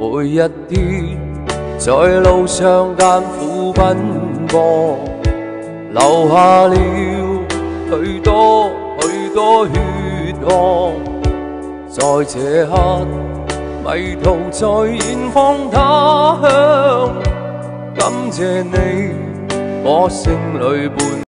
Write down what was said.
每一天在路上艱苦奔波，流下了許多許多血汗，在這刻迷途在遠方他鄉，感謝你，我聲裏伴。